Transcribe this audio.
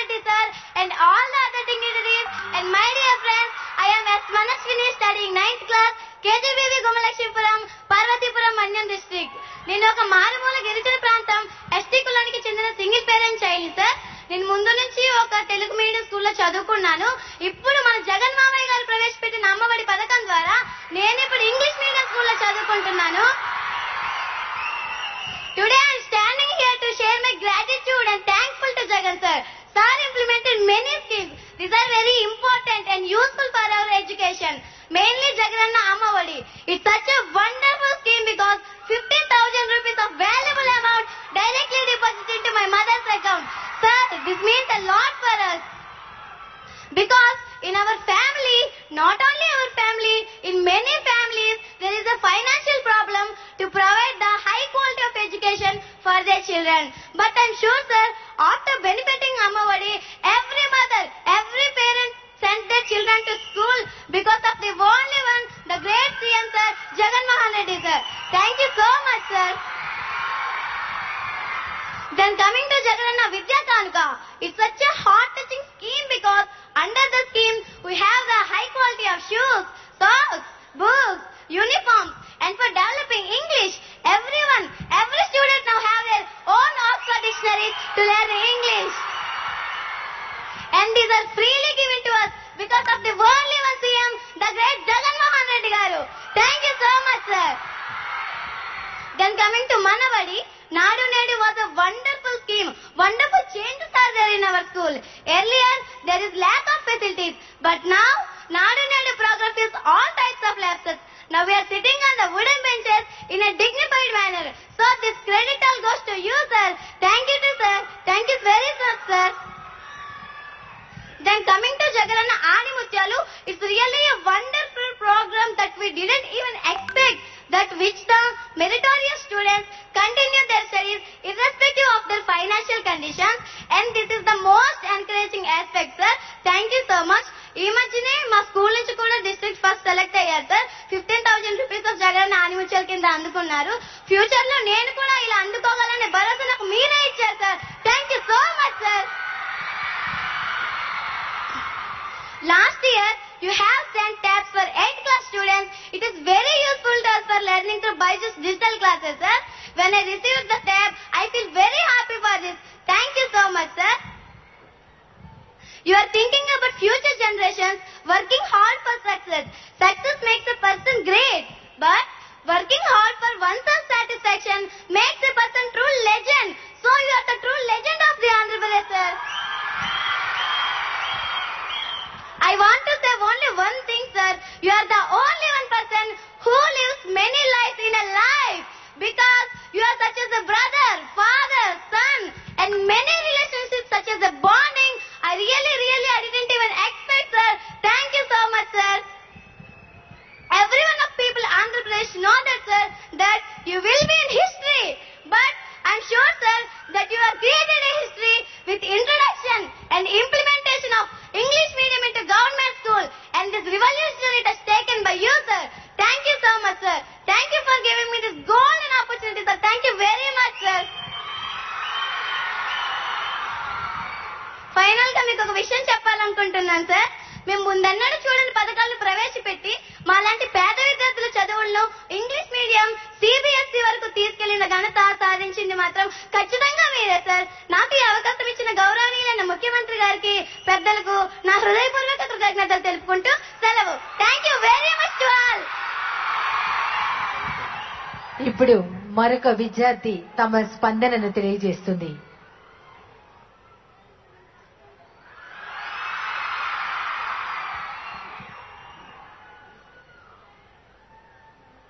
Reddy sir and all the other dignitaries and my dear friends, I am S. Manaswini studying 9th class, KJBV Gummalakshmipuram Parvathipuram Manyan district నేను ఒక మారుమూల గిరిజన ప్రాంతం ST కులానికి చెందిన single parent child sir. నేను ముందు నుంచి ఒక తెలుగు మీడియం స్కూల్లో చదువుకున్నాను. ఇప్పుడు మన జగన్ మామయ్య గారు ప్రవేశపెట్టిన అమ్మఒడి పథకం ద్వారా నేను ఇప్పుడు ఇంగ్లీష్ మీడియం స్కూల్లో చదువుకుంటున్నాను. Today I standing here to share my gratitude and thankful to Jagan sir sir. Implemented many schemes. These are very important and useful for our education. Mainly Jagananna Amavadi. It's such a wonderful scheme because 15,000 rupees of valuable amount directly deposited to my mother's account. Sir, this means a lot for us. Because in our family, not only our family, in many families, there is a financial problem to provide the high quality of education for their children. But I'm sure, sir, after benefiting Amma Vodi, every mother, every parent sent their children to school because of the only one, the great CM, sir, Jagan Mohan sir. Thank you so much, sir. Then coming to Jagananna Vidya Kanuka, it's such a heart-touching scheme because under the scheme we have the high quality of shoes, socks, books, uniforms, and for developing English, everyone, every student now have their own Oxford dictionaries to learn English. And these are freely given to us because of the only one CM, the great Jagan Mohan Reddy Garu. Thank you so much, sir. Then coming to Mana Badi, Nadu Nedu was a wonderful scheme. Wonderful changes are there in our school. Earlier, there is lack of facilities. But now, Nadu Nedu program is all types of lapses. Now we are sitting on the wooden benches Then coming to Jagarana Animutyalu, it's really a wonderful program that we didn't even expect that which the meritorious students continue their studies irrespective of their financial conditions and this is the most encouraging aspect sir. Thank you so much. ఈ మధ్యనే మా school నుంచి కూడా district first select అయ్యారు sir fifteen thousand rupees of Jagan ఆనిముత్యాల కింద అందుకున్నారు ఫ్యూచర్లో నేను you have sent tabs for 8th class students. It is very useful to us for learning through Byju's digital classes, sir. When I received the tab, I feel very happy for this. Thank you so much, sir. You are thinking about future generations, working hard for success. Success makes a person great, but working hard for oneself satisfaction makes a person true legend. So you are the true legend of the Andhra Pradesh, sir. I want to say only one thing, sir. You are the only one person who lives many lives in a life because you are such as a brother, father, son, and many relationships such as a bonding. I really, I didn't even expect, sir. Thank you so much, sir. Everyone of people Andhra Pradesh know that, sir, that you will be మీకు ఒక విషయం చెప్పాలనుకుంటున్నాను sir. మేము ముందన్నాడు చూడని పథకాలను ప్రవేశపెట్టి మాలాంటి పేద విద్యార్థుల చదువులను ఇంగ్లీష్ మీడియం సిబిఎస్ఈ వరకు తీసుకెళ్ళిన ఘనత సాధించింది మాత్రం ఖచ్చితంగా మీరే సార్. నాకు ఈ అవకాశం ఇచ్చిన గౌరవనీయులైన ముఖ్యమంత్రి గారికి పెద్దలకు నా హృదయపూర్వక కృతజ్ఞతలు తెలుపుకుంటూ సెలవు. Thank you very much to all ఇప్పుడు మరొక విద్యార్థి తమ స్పందనను తెలియజేస్తుంది.